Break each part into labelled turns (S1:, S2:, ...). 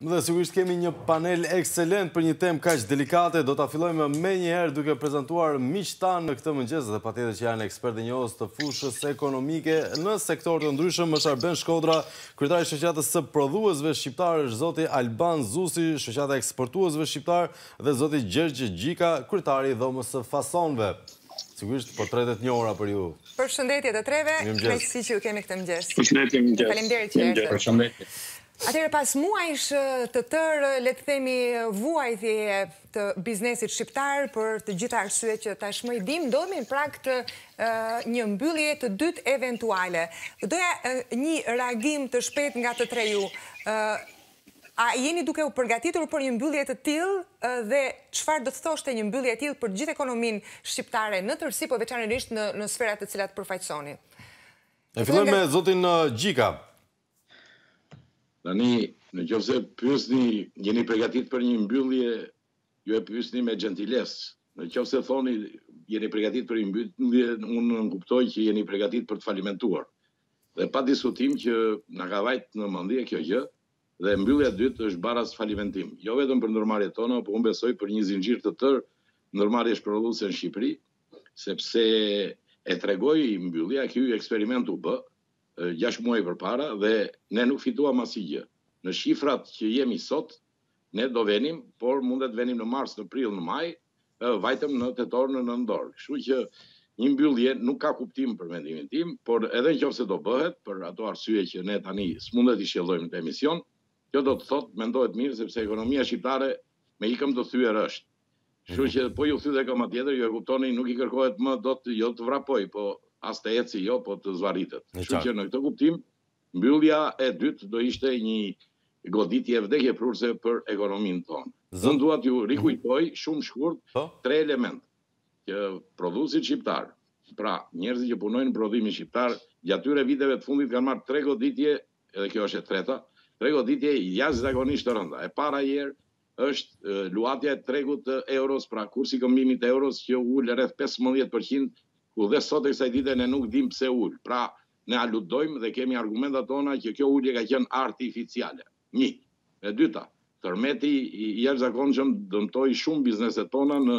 S1: Dhe sigurisht kemi një panel ekscelent për një temë kaq delikate, do ta fillojmë menjëherë duke prezantuar miqtë tanë në këtë mëngjes dhe patjetër që janë ekspertë e njohës të fushës ekonomike në sektorë të ndryshëm, është Arben Shkodra, kryetari i Shoqatës së Prodhuesve Shqiptarë, është zoti Alban Zusi, Shoqata e Eksportuesve Shqiptarë dhe zoti Gjergj Gjika, kryetari i Dhomës së Fasonëve. Sigurisht portrete të njohura për ju.
S2: Përshëndetje të treve, kënaqësi që ju kemi këtë mëngjes.
S3: Përshëndetje, mirëmëngjes. Faleminderit që erdhët.
S2: Përshëndetje. Atëherë pas muajsh të tërë, le të themi, vuajtje të biznesit shqiptar për të gjitha arsyet që tashmë i dimë, ndodhemi në prag të një mbyllje të dytë eventuale. Do doja një reagim të shpejtë nga të tre ju. A jeni duke u përgatitur për një mbyllje të tillë dhe çfarë do të thoshte një mbyllje e tillë për të gjithë ekonominë shqiptare në tërësi, po veçanërisht në sferat të cilat përfaqësoni?
S1: E fillojmë me zotin Gjika.
S3: Tani, në qoftë se pyesni, jeni përgatitur për një mbyllje, ju e pyesni me xhentilesë. Në qoftë se thoni, jeni përgatitur për një mbyllje, unë nënkuptoj që jeni përgatitur për të falimentuar. Dhe pa diskutim që na ka vajtë në mendje kjo gjë, dhe mbyllja e dytë është baraz falimentim, jo vetëm për ndërmarrjet tona, por unë besoj për një zinxhir të tërë ndërmarrjesh prodhuese në Shqipëri, sepse e tregoi mbyllja, ky eksperiment u bë, gjashtë muaj përpara dhe ne nuk fituam asnjë gjë. Në shifrat që jemi sot, ne do venim, por mund dhe të venim në mars, në prill, në maj, vajtëm në tetor, në nëndor. Kështu që një mbyllje nuk ka kuptim për mendimin tim, por edhe në qoftë se do bëhet, për ato arsye që ne tani s'mund dhe t'i shtjellojmë te ky emision, kjo do të thotë, mendohet mirë, sepse ekonomia shqiptare me një këmbë të thyer është. Kështu që po iu thye dhe këmba tjetër, ju e kuptoni, nuk i kërkohet më dot jo të vrapojë, po as të eci jo, po të zvarritet. E Kështu qartë. që në këtë kuptim, mbyllja e dytë do ishte një goditje vdekjeprurëse për ekonominë tonë. Zot- Unë dua t'ju rikujtoj shumë shkurt Po. tre elementë që prodhuesit shqiptarë, pra njerëzit që punojnë në prodhimin shqiptar, gjatë këtyre viteve të fundit kanë marrë tre goditje, edhe kjo është e treta, tre goditje jashtëzakonisht të rënda. E para herë është luhatja e tregut të euros, pra kursi i këmbimit të euros që u ul rreth pesëmbëdhjetë për qind, ku dhe sot e kësaj dite ne nuk dimë pse u ul. Pra, ne aludojmë dhe kemi argumentat tona që kjo ulje ka qenë artificiale. Një. E dyta, tërmeti i jashtëzakonshëm dëmtoi shumë bizneset tona në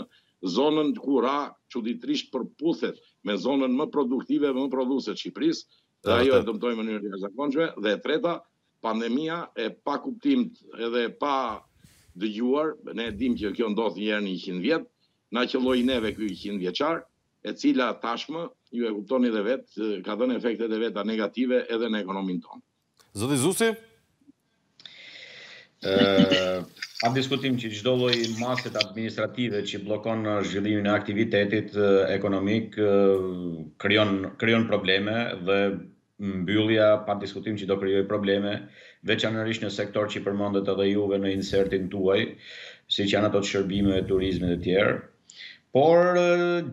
S3: zonën ku ra çuditërisht përputhet me zonën më produktive dhe më prodhuese të Shqipërisë, dhe ajo e dëmtoi në mënyrë të jashtëzakonshme, dhe e treta, pandemia e pakuptimtë edhe e padëgjuar, ne e dimë që kjo ndodh një herë në njëqind vjet, na qëlloi neve ky njëqindvjeçar, e cila tashmë, ju e kuptoni dhe vetë, ka dhënë efektet e veta negative edhe në ekonominë tonë.
S1: Zoti Zusi?
S4: Pa diskutim që çdo lloj mase administrative që bllokon zhvillimin e aktivitetit ekonomik krijon probleme dhe Mbyllja pa diskutim që do krijojë probleme, veçanërisht në sektorë që i përmendët edhe juve në insertin tuaj, siç janë ato të shërbimeve, turizmit etj. Por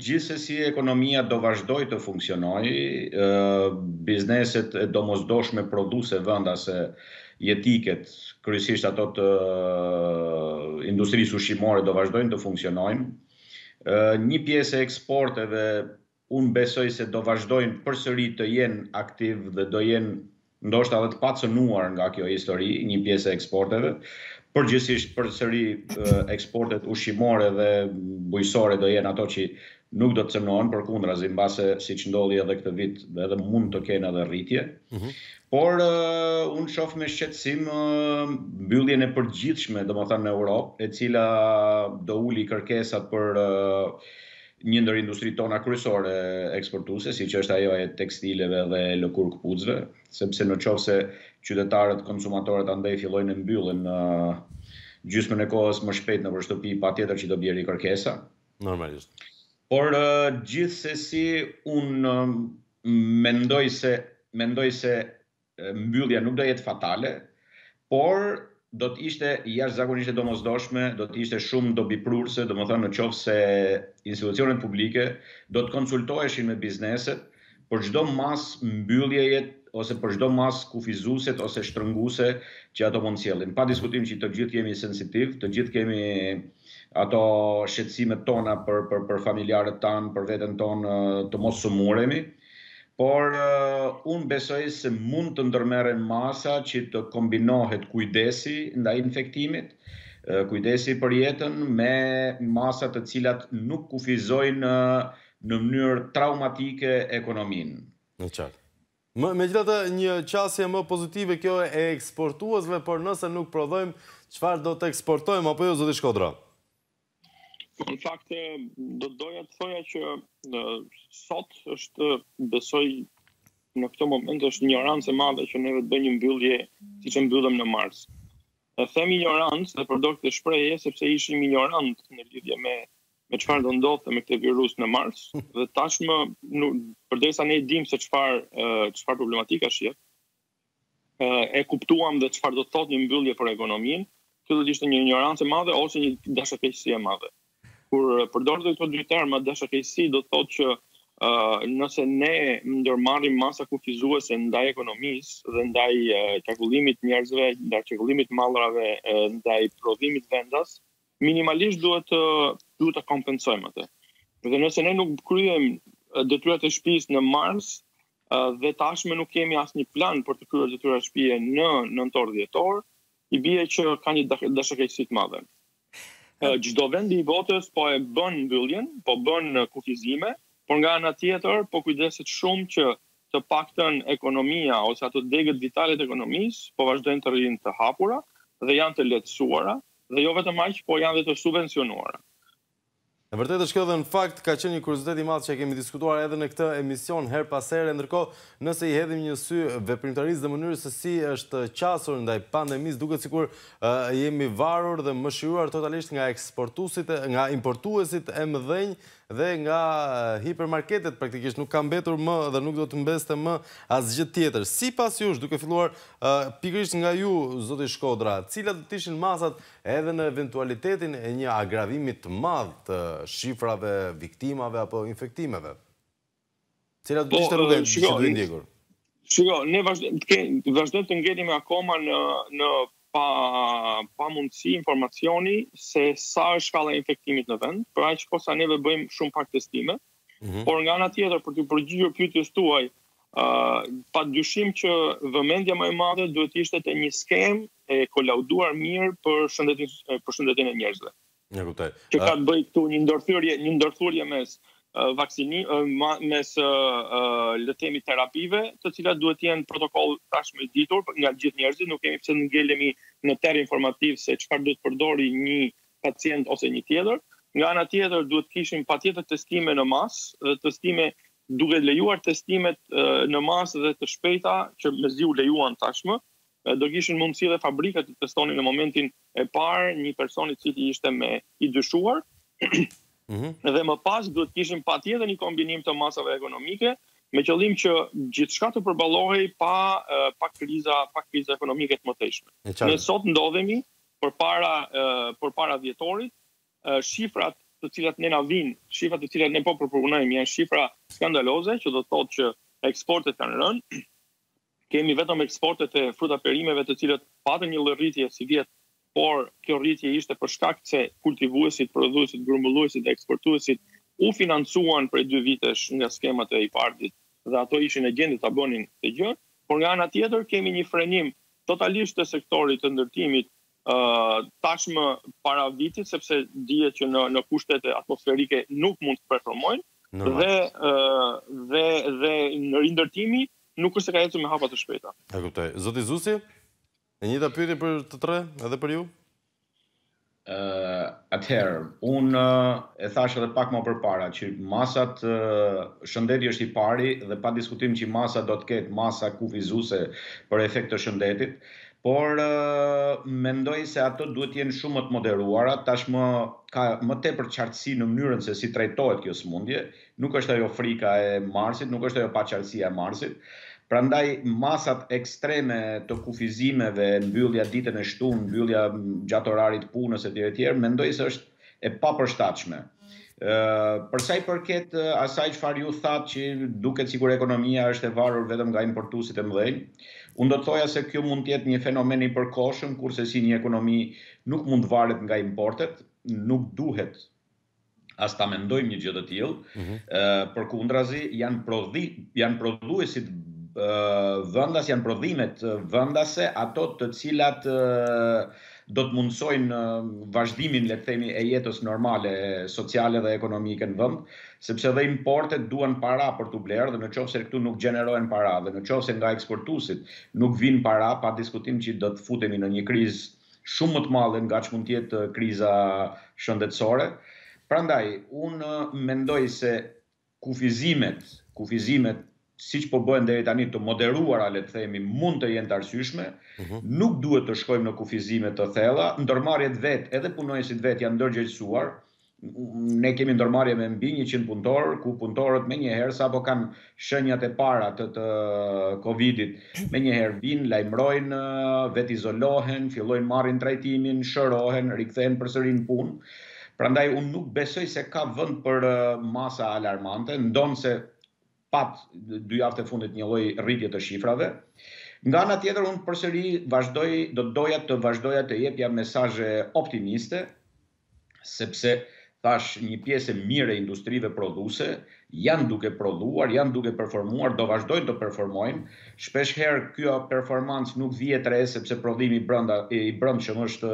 S4: gjithsesi ekonomia do vazhdojë të funksionojë, bizneset e domosdoshme prodhuese vendase jetike, kryesisht ato të industrisë ushqimore do vazhdojnë të funksionojnë. Një pjesë e eksporteve Unë besoj se do vazhdojnë përsëri të jenë aktive dhe do jenë ndoshta edhe të pacenuara nga kjo histori, një pjesë e eksporteve. Përgjithësisht përsëri eksportet ushqimore dhe bujqësore do jenë ato që nuk do të cenohen, përkundrazi, mbase siç ndodhi edhe këtë vit, edhe mund të kenë edhe rritje. Por unë shoh me shqetësim mbylljen e përgjithshme, domethënë në Europë, e cila do ulë kërkesat për një ndër industritë tona kryesore eksportuese, siç është ajo e tekstileve dhe lëkurë-këpucëve, sepse në qoftë se qytetarët, konsumatorët andej fillojnë të mbyllen në gjysmën e kohës më shpejt nëpër shtëpi, patjetër që do bjerë kërkesa.
S1: Normalisht.
S4: Por gjithsesi unë mendoj se mendoj se mbyllja nuk do jetë fatale, por do të ishte jashtëzakonisht e domosdoshme, do të ishte shumë dobiprurëse, domethënë në qoftë se institucionet publike do të konsultoheshin me bizneset për çdo masë mbylljeje ose për çdo masë kufizuese ose shtrënguese që ato mund sjellin. Pa diskutim që të gjithë jemi sensitivë, të gjithë kemi ato shqetësimet tona për për për familjarët tanë, për veten tonë të mos sëmuremi. Por unë besoj se mund të ndërmerren masa që të kombinohet kujdesi ndaj infektimit, kujdesi për jetën me masa të cilat nuk kufizojnë në mënyrë traumatike ekonominë.
S1: E qartë. Megjithatë një qasje më pozitive kjo e eksportuesve, por nëse nuk prodhojmë, çfarë do të eksportojmë, apo jo, zoti Shkodra?
S5: Në fakt do doja të thoja që në sot është besoj në këtë moment është injorancë e madhe që neve të bëjmë një mbyllje siç e mbyllëm në mars. E them injorancë dhe përdor këtë shprehje sepse ishim injorantë në lidhje me me çfarë do ndodhte me këtë virus në mars dhe tashmë përderisa ne dimë se çfarë çfarë problematika është e kuptuam dhe çfarë do të thotë një mbyllje për ekonominë, kjo do të ishte një injorancë e madhe ose një dashakeqësi e madhe. Kur përdor këto dy terma, dashakeqësi do të thotë që uh, nëse ne ndërmarrim masa kufizuese ndaj ekonomisë dhe ndaj qarkullimit njerëzve, ndaj qarkullimit mallrave, ndaj prodhimit vendas, Minimalisht duhet të duhet ta kompensojmë atë. Dhe nëse ne nuk kryem detyrat e shtëpisë në mars dhe tashmë nuk kemi asnjë plan për të kryer detyrat e shtëpisë në nëntor dhjetor, i bie që ka një dashakeqësi të madhe. Çdo vend i botës po e bën mbylljen, po bën kufizime, por nga ana tjetër po kujdeset shumë që të paktën ekonomia ose ato degët vitale të ekonomisë po vazhdojnë të rrinë të hapura dhe janë të lehtësuara Dhe jo vetëm aq, por janë dhe të subvencionuara.
S1: E vërtetë është kjo dhe në fakt ka qenë një kuriozitet i madh që e kemi diskutuar edhe në këtë emision herë pas here, ndërkohë nëse i hedhim një sy veprimtarisë dhe mënyrës se si është qasur ndaj pandemisë, duket sikur jemi varur dhe mëshiruar totalisht nga eksportuesit, nga importuesit e mëdhenj, Dhe nga hipermarketet praktikisht nuk ka mbetur më dhe nuk do të mbeste më asgjë tjetër. Sipas jush, duke filluar pikërisht nga ju, zoti Shkodra, cilat do të ishin masat edhe në eventualitetin e një agravimi të madh të shifrave, viktimave apo infektimeve? Cila do
S5: të
S1: ishte rruga që duhet ndjekur?
S5: Shiko, ne vazhdojmë të kemi vazhdojmë të ngelim akoma në në pa pamundësi informacioni se sa është shkalla e infektimit në vend, për aq kohë sa neve bëjmë shumë pak testime. Mm -hmm. Por nga ana tjetër për t'iu përgjigjur pyetjes tuaj, ë uh, pa dyshim që vëmendja më e madhe duhet të ishte te një skemë e kolauduar mirë për shëndetin për shëndetin e njerëzve.
S1: Ju kuptoj.
S5: Që ka të bëjë këtu një ndërthurje, një ndërthurje mes vaksini mes le të themi terapive, të cilat duhet të jenë protokoll tashmë i ditur nga gjithë njerëzit, nuk kemi pse të ngelemi në terr informativ se çfarë duhet të përdori një pacient ose një tjetër. Nga ana tjetër duhet të kishim patjetër testime në masë dhe testime duhet lejuar testimet në masë dhe të shpejta që mezi u lejuan tashmë, do kishin mundësi dhe fabrikat të testonin në momentin e parë një person i cili ishte më i dyshuar. Mhm. dhe më pas duhet të kishim patjetër një kombinim të masave ekonomike me qëllim që gjithçka të përballohej pa pa kriza, pa kriza ekonomike të mëtejshme. Ne sot ndodhemi përpara përpara dhjetorit, shifrat të cilat ne na vijnë, shifrat të cilat ne po përpunojmë janë shifra skandaloze që do të thotë që eksportet kanë rënë, Kemi vetëm eksportet e fruta perimeve të cilat patën një lloj rritje sivjet, por kjo rritje ishte për shkak se kultivuesit, prodhuesit, grumbulluesit dhe eksportuesit u financuan prej dy vitesh nga skemat e IPARD-it dhe ato ishin në gjendje ta bënin këtë gjë, por nga ana tjetër kemi një frenim totalisht të sektorit të ndërtimit tashmë para vitit sepse dihet që në në kushtet atmosferike nuk mund të performojnë dhe dhe dhe rindërtimi nuk është se ka ecur me hapa të shpejta.
S1: E kuptoj. Zoti Zusi, e njëjta pyetje për të tre, edhe për ju?
S4: Ë, uh, atëherë, un uh, e thash edhe pak më përpara që masat uh, shëndeti është i pari dhe pa diskutim që masa do të ketë masa kufizuese për efekt të shëndetit. Por mendoj se ato duhet të jenë shumë më të moderuara, tashmë ka më tepër qartësi në mënyrën se si trajtohet kjo sëmundje, nuk është ajo frika e marsit, nuk është ajo paqartësia e marsit. Prandaj masat ekstreme të kufizimeve, mbyllja ditën e shtunë, mbyllja gjatë orarit të punës etj etj, mendoj se është e papërshtatshme. Ë për sa i përket asaj çfarë ju thatë që duket sikur ekonomia është e varur vetëm nga importuesit e mëdhenj, unë do të thoja se kjo mund të jetë një fenomen i përkohshëm, kurrsesi një ekonomi nuk mund të varet nga importet, nuk duhet as ta mendojmë një gjë të tillë. Mm -hmm. Ë përkundrazi janë prodhi janë prodhuesit vendas janë prodhimet vendase ato të cilat do të mundësojnë vazhdimin, le të themi, e jetës normale, sociale dhe ekonomike në vend, sepse dhe importet duan para për t'u blerë dhe në qoftë se këtu nuk gjenerohen para dhe në qoftë se nga eksportuesit nuk vijnë para, pa diskutim që do të futemi në një krizë shumë më të madhe nga ç'mund të jetë kriza shëndetësore. Prandaj, unë mendoj se Kufizimet, kufizimet siç po bëhen deri tani të moderuara le të themi mund të jenë të arsyeshme, nuk duhet të shkojmë në kufizime të thella, ndërmarrjet vetë edhe punonjësit vetë janë ndërgjegjësuar, ne kemi ndërmarrje me mbi njëqind punëtorë ku punëtorët menjëherë sapo kanë shenjat e para të të Covidit menjëherë vijnë, lajmërojnë, vetë izolohen, fillojnë marrin trajtimin, shërohen, rikthehen përsëri në punë. Prandaj unë nuk besoj se ka vend për masa alarmante, ndonëse pat dy javët e fundit një lloj rritje të shifrave. Nga ana tjetër unë përsëri vazhdoj do doja të vazhdoja të jepja mesazhe optimiste, sepse thash një pjesë e mirë e industrive prodhuese Janë duke prodhuar, janë duke performuar, do vazhdojnë të performojnë. Shpesh herë kjo performancë nuk vihet re sepse prodhimi brenda, i brendshëm është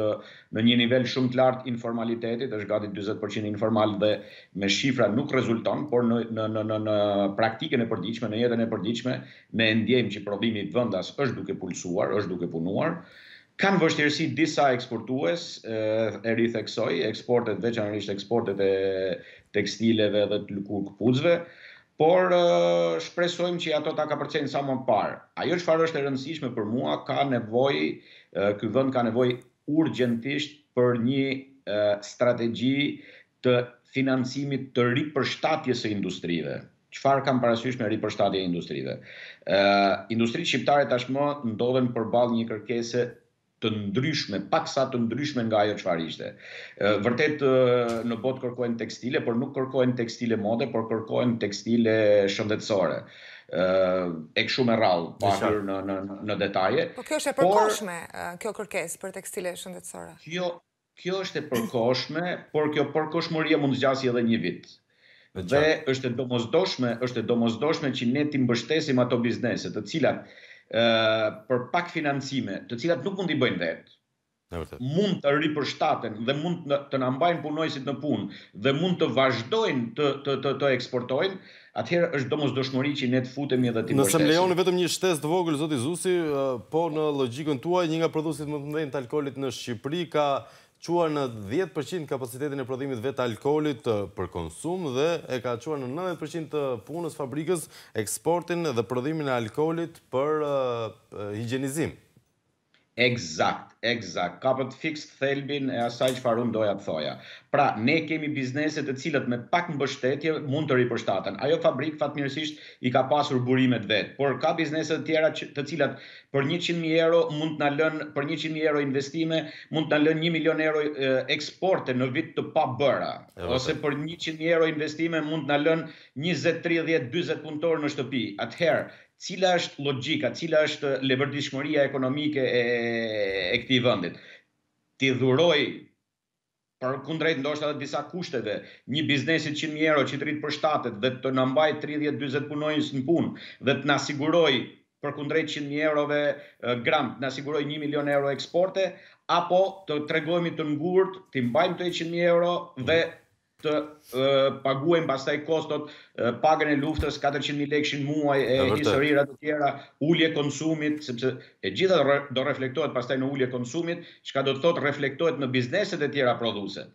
S4: në një nivel shumë të lartë informalitetit, është gati dyzet për qind informal dhe me shifra nuk rezulton, por në në në në në praktikën e përditshme, në jetën e përditshme ne e ndjejmë që prodhimi vendas është duke pulsuar, është duke punuar. Kanë vështirësi disa eksportues, e ritheksoj, eksportet, veçanërisht eksportet e tekstileve dhe të lëkurë këpucëve, por shpresojmë që ato ta kapërcejnë sa më parë. Ajo çfarë është e rëndësishme për mua ka nevojë ky vend ka nevojë urgjentisht për një strategji të financimit të ripërshtatjes së industrive. Çfarë kam parasysh me ripërshtatje e industrive? Industritë shqiptare tashmë ndodhen përballë një kërkese të ndryshme, paksa të ndryshme nga ajo çfarë ishte. Vërtet në botë kërkohen tekstile, por nuk kërkohen tekstile mode, por kërkohen tekstile shëndetësore e kështu me radhë, pa hyrë në në në detaje.
S2: Po kjo është e përkohshme kjo kërkesë për tekstile shëndetësore.
S4: Kjo Kjo është e përkohshme, por kjo përkohshmëria mund të zgjasë edhe një vit. Dhe është e domosdoshme, është e domosdoshme që ne të mbështesim ato biznese, të cilat për pak financime, të cilat nuk mund t'i bëjnë vetë, mund të ripërshtaten dhe mund të na mbajnë punonjësit në punë dhe mund të vazhdojnë të të të eksportojnë, atëherë është domosdoshmëri që ne të futemi dhe t'i
S1: mbështesim. Nëse më lejoni vetëm një shtesë të vogël zoti Zusi, po në logjikën tuaj, një nga prodhuesit më të mëdhenj të alkoolit në Shqipëri ka çuar në dhjetë për qind kapacitetin e prodhimit vetë të alkoolit për konsum dhe e ka çuar në nëntëdhjetë për qind të punës fabrikës eksportin dhe prodhimin e alkoolit për
S4: higjienizim. Ekzakt, ekzakt. Kapët fiks thelbin e asaj çfarë unë doja të thoja. Pra, ne kemi biznese të cilat me pak mbështetje mund të ripërshtaten. Ajo fabrikë fatmirësisht i ka pasur burimet vetë, por ka biznese të tjera të cilat për njëqind mijë euro mund të na lënë, për njëqind mijë euro investime, mund të na lënë një milion euro eksporte në vit të pabëra. Ose për njëqind mijë euro investime mund të na lënë njëzet, tridhjetë, dyzet punëtorë në shtëpi. Atëherë, Cila është logjika, cila është leverdishmëria ekonomike e këtij vendit? T'i dhurojë përkundrejt ndoshta edhe disa kushteve, një biznesi qind mijë euro që të ripërshtatet dhe të na mbajë tridhjetë dyzet punonjës në punë dhe të na sigurojë përkundrejt qind mijë eurove grant të na sigurojë një milion euro eksporte apo të tregojemi të ngurtë, t'i mbajmë këto qind mijë euro dhe të paguajnë pastaj kostot, pagën e luftës, 400.000 lekësh në muaj, e historira të tjera, ulje konsumit, sepse e gjitha do reflektohet pastaj në ulje konsumit, çka do të thotë reflektohet në bizneset e tjera prodhuese.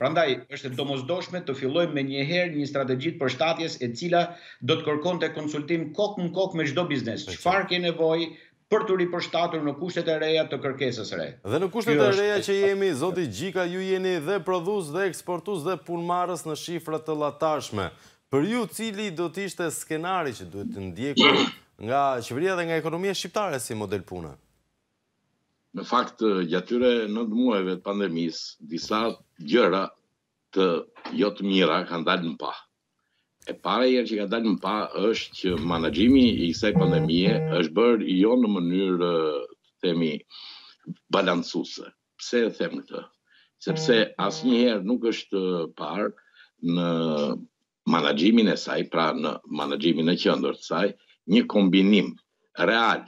S4: Prandaj është e domosdoshme të fillojmë menjëherë një strategji të përshtatjes e cila do të kërkonte konsultim kokë më kokë me çdo biznes. Çfarë ke nevojë, për t'u ripërshtatur në kushtet e reja të kërkesës së re.
S1: Dhe në kushtet e reja që jemi, zoti Gjika ju jeni dhe prodhues dhe eksportues dhe punëmarrës në shifra të hatashme. Për ju cili do të ishte skenari që duhet ndjekur nga qeveria dhe nga ekonomia shqiptare si model pune?
S3: Në fakt, gjatë këtyre nëntë muajve të pandemisë, disa gjëra jo të mira kanë dalë në pah. E para gjë që ka dalë në pah është që manaxhimi i kësaj pandemie është bërë jo në mënyrë të themi balancuese. Pse e them këtë? Sepse mm. asnjëherë nuk është parë në manaxhimin e saj, pra në manaxhimin në qendër të saj, një kombinim real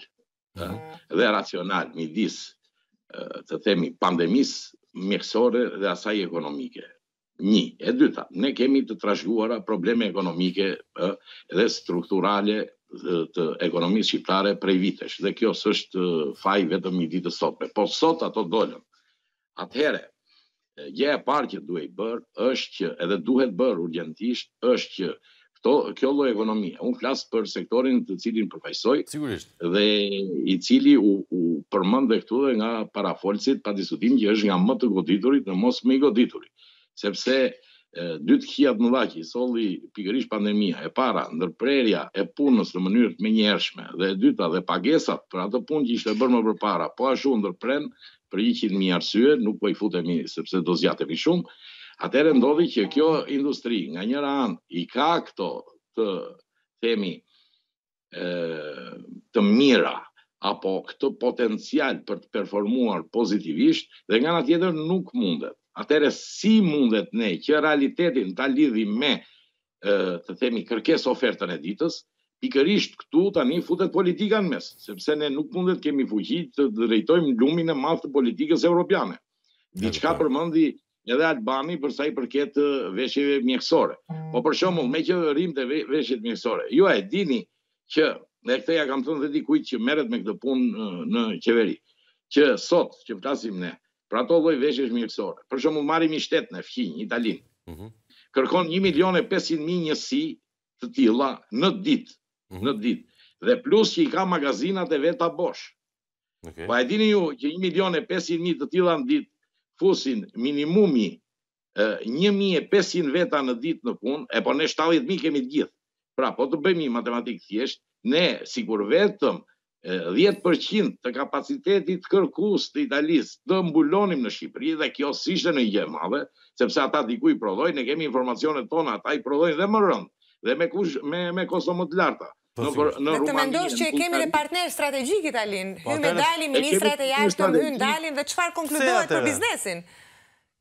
S3: mm. dhe racional midis të themi pandemisë mjekësore dhe asaj ekonomike. Një. E dyta, ne kemi të trashëguara probleme ekonomike ë dhe strukturale të ekonomisë shqiptare prej vitesh dhe kjo s'është faj vetëm i ditës sotme. Po sot ato dolën. Atëherë, gjëja e parë që duhej bërë është që, edhe duhet bërë urgjentisht, është që Këto, kjo lloj ekonomie, unë flas për sektorin të cilin përfaqësoj
S1: Sigurisht.
S3: dhe i cili u, u përmend dhe këtu dhe nga parafolësit, pa diskutim që është nga më të goditurit në mos më i godituri. Sepse dy të këqijat e mëdha që i solli pikërisht pandemia, e para, ndërprerja e punës në mënyrë të menjëhershme dhe e dyta dhe pagesat për atë punë që ishte bërë më përpara, po ashtu u ndërprenë për njëqind mijë arsye, nuk po i futemi sepse do zgjatemi shumë, atëherë ndodhi që kjo industri nga njëra anë i ka këto të themi të mira apo këtë potencial për të performuar pozitivisht dhe nga ana tjetër nuk mundet. Atëherë si mundet ne që realitetin ta lidhim me të themi kërkesë ofertën e ditës, pikërisht këtu tani futet politika në mes, sepse ne nuk mundet të kemi fuqi të drejtojmë lumin e madh të politikës evropiane. Diçka përmendi edhe Albani për sa i përket veshjeve mjekësore. Po për shembull, meqë rrimë te veshjet mjekësore, ju e dini që, edhe këtë ia kam thënë dhe dikujt që merret me këtë punë në qeveri, që sot që flasim ne, për ato lloj veshjesh mjekësore. Për shembull, marrim një shtetin fqinj, Italinë. Mm -hmm. Kërkon 1 milion e 500 mijë njësi të tilla në ditë, mm -hmm. në ditë. Dhe plus që i ka magazinat e veta bosh.
S1: Okay.
S3: Po e dini ju që 1 milion e 500 mijë të tilla në ditë fusin minimumi një mijë e pesëqind veta në ditë në punë, e po ne shtatëdhjetë mijë kemi të gjithë. Pra, po të bëjmë një matematikë të thjeshtë, ne sikur vetëm dhjetë për qind të kapacitetit kërkues të Italisë të mbulonim në Shqipëri dhe kjo s'ishte ndonjë gjë e madhe, sepse ata diku i prodhojnë, ne kemi informacionet tona, ata i prodhojnë dhe më rëndë dhe me kos me me kosto më të larta. Në në
S2: Rumani. Të mendosh që kemi një partner strategjik Italinë,
S1: po, hyjnë
S2: dalin ministrat e jashtëm, hyjnë dalin dhe çfarë konkludohet për biznesin?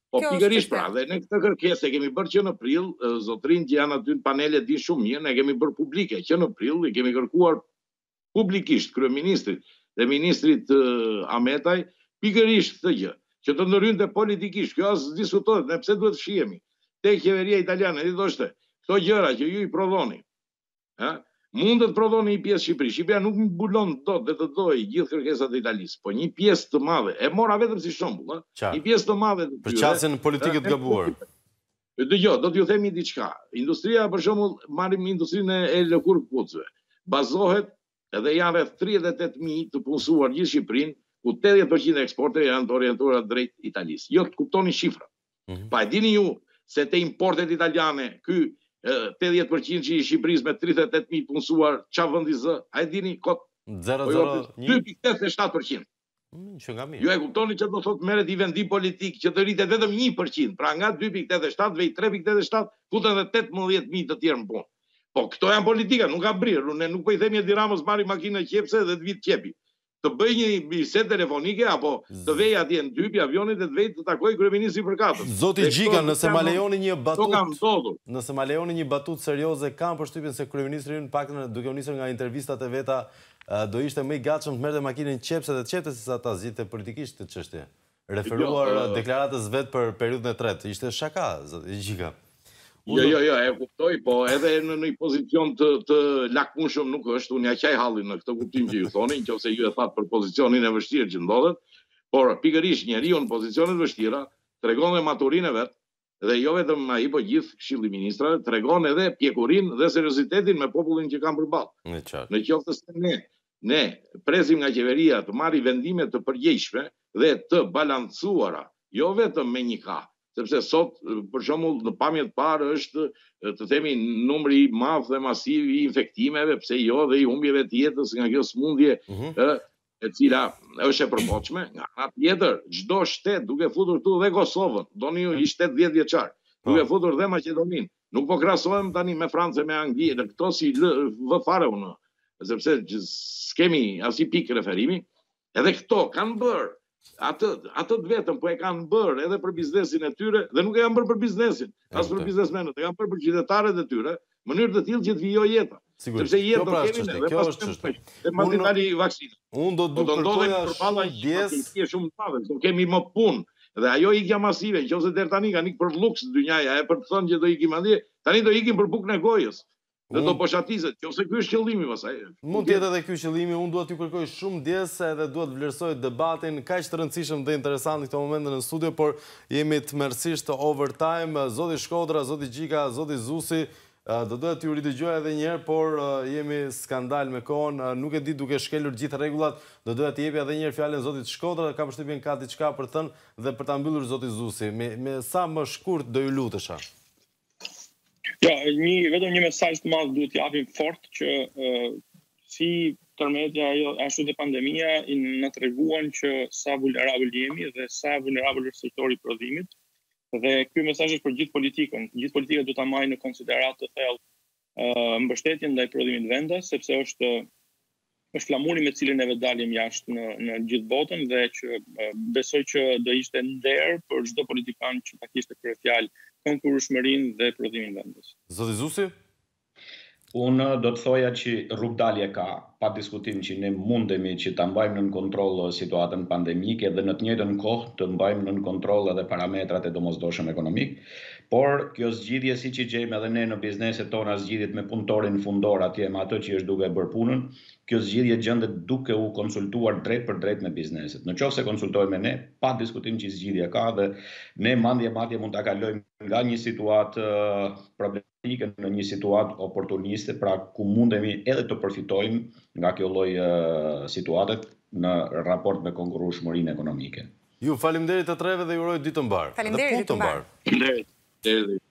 S3: Po pikërisht pra, dhe ne këtë kërkesë e kemi bërë që në prill, zotrin që janë aty në panel e dinë shumë mirë, ne e kemi bërë publike që në prill, i kemi kërkuar publikisht kryeministrit dhe ministrit Ahmetaj pikërisht këtë gjë, që të ndërhynte politikisht, kjo as diskutohet, ne pse duhet të fshihemi, te qeveria italiane, t'i thoshte, këto gjëra që ju i prodhoni, Ë? Mund të prodhoni një pjesë në Shqipëri. Shqipëria nuk mbulon dot dhe të dojë gjithë kërkesat e Italisë, po një pjesë të madhe, e mora vetëm si shembull, ë.
S1: Qartë.
S3: Një pjesë të madhe të tyre.
S1: Për qasjen
S3: e politikës të
S1: gabuar.
S3: Dëgjo, do t'ju them një diçka. Industria për shembull, marrim industrinë e lëkurë-këpucëve. Bazohet edhe janë rreth tridhjetë e tetë mijë të punësuar gjithë Shqipërinë, ku tetëdhjetë për qind e eksporteve janë të orientuara drejt Italisë. Jo, të kuptoni shifrat. Po e dini ju se te importet italiane, ky tetëdhjetë për qind i Shqipërisë me tridhjetë e tetë mijë të punësuar, ça vendi zë? A e dini këtë? Zero, zero,
S1: një.
S3: Dy pikë tetëdhjetë e shtatë për qind.
S1: Mm, që nga mirë.
S3: Ju e kuptoni ç'do thotë, merret një vendim politik që të rritet vetëm 1%, pra nga 2.87 të vejë 3.87, futen dhe 18.000 të tjerë në punë. Po këto janë politika, nuk ka brirë, ne nuk po i themi Edi Ramës të marri makinën qepëse dhe të vijë të qepi. Të bëjë një bisedë telefonike, apo të vejë atje, t'i hipi avionit dhe të vejë të takojë kryeministrin përkatës.
S1: Zoti Gjika, nëse ma lejoni një
S3: batutë,
S1: nëse ma lejoni një batutë serioze, kam përshtypjen se kryeministri, të paktën duke u nisur nga intervistat e veta Do ishte më i gatshëm të merrte makinën qepëse dhe të qepte sesa ta zgjidhte politikisht këtë çështje. Referuar deklaratës së vet për periudhën e tretë. Ishte shaka, zoti Gjika.
S3: Jo, jo, jo, e kuptoj, po edhe në një pozicion të të lakmushëm nuk është. Unë ia qaj hallin në këtë kuptim që ju thoni, qoftë se ju e thatë për pozicionin e vështirë që ndodhet, por pikërisht njeriu në pozicione të vështira tregon dhe maturinë e vet, dhe jo vetëm ai po gjithë Këshilli i Ministrave tregon edhe pjekurinë dhe seriozitetin me popullin që kanë përballë.
S1: E qartë.
S3: Në qoftë se ne ne presim nga qeveria të marri vendime të përgjegjshme dhe të balancuara, jo vetëm me një kah, sepse sot për shembull në pamje të parë është të themi numri i madh dhe masiv i infektimeve, pse jo dhe i humbjeve të jetës nga kjo
S1: sëmundje
S3: ë e cila është e përmuajshme, nga ana tjetër, çdo shtet duke futur këtu dhe Kosovën, domethënë një shtet 10 vjeçar,
S1: po.
S3: duke futur dhe Maqedoninë, nuk po krahasohem tani me Francë e me Angli, dhe këto s'i vë fare unë, sepse s'kemi asnjë pikë referimi, edhe këto kanë bërë, ato, të vetëm, po e kanë bërë edhe për biznesin e tyre, dhe nuk e kanë bërë për biznesin, as për biznesmenët, e kanë bërë për qytetarët e tyre, mënyrë të tillë që të vijojë jeta.
S1: Sigurisht.
S3: Sepse jetë do
S1: pra
S3: kemi ne,
S1: kjo është çështja.
S3: Dhe mund
S1: të
S3: dalë vaksina.
S1: Unë do
S3: t'ju
S1: kërkoja shumë
S3: ndjesë. Shumë e madhe, s'do kemi më punë. Dhe ajo ikja masive, nëse deri tani kanë ikë për luks dynjaja, e për të thënë që do ikim atje, tani do ikim për bukën e gojës. Dhe do boshatizet, qoftë se ky është qëllimi pastaj.
S1: Mund të jetë edhe ky qëllimi, unë dua t'ju kërkoj shumë ndjesë dhe dua të vlerësoj debatin, kaq të rëndësishëm dhe interesant në këto momente në studio, por Jemi tmerrësisht overtime. Zoti Shkodra, zoti Xhika, zoti Zusi, do doja t'ju ridëgjoja edhe një herë, por jemi skandal me kohën. Nuk e di duke shkelur gjithë rregullat, do doja t'i jepja edhe një herë fjalën zotit Shkodra, kam përshtypjen ka diçka për të thënë dhe për ta mbyllur zoti Zusi. Me sa më shkurt do ju lutesha.
S5: Ja, jo, vetëm një mesazh të madh duhet të japim fort që uh, si tërmeti, ashtu dhe pandemia na treguan që sa vulnerabël jemi dhe sa vulnerabël është sektori i prodhimit dhe ky mesazh është për gjithë politikën. Gjithë politika duhet ta mbajë në konsideratë të thellë mbështetjen ndaj prodhimit vendas, sepse është është flamuri me të cilin neve dalim jashtë në në gjithë botën dhe që besoj që do ishte nder për çdo politikan që ta kishte kryefjalë konkurrueshmërinë dhe prodhimin vendas.
S1: Zoti Zusi?
S4: Unë do të thoja që rrugëdalje ka, Pa diskutim që ne mundemi që ta mbajmë nën kontroll situatën pandemike dhe në të njëjtën kohë të mbajmë nën kontroll edhe parametrat e domosdoshëm ekonomikë, por kjo zgjidhje siç i gjejmë edhe ne në bizneset tona zgjidhjet me punëtorin fundor atje me atë që është duke e bërë punën, kjo zgjidhje gjendet duke u konsultuar drejtpërdrejt me bizneset. Në qoftë se konsultohen me ne, pa diskutim që zgjidhje ka dhe ne mandje madje mund ta kalojmë nga një situatë problematik ike në një situatë oportuniste, pra ku mundemi edhe të përfitojmë nga kjo lloj situate në raport me konkurrueshmërinë ekonomike.
S1: Ju faleminderit të treve dhe ju uroj ditë të mbarë.
S2: Faleminderit, ditë të mbarë.
S5: Faleminderit.
S3: Faleminderit.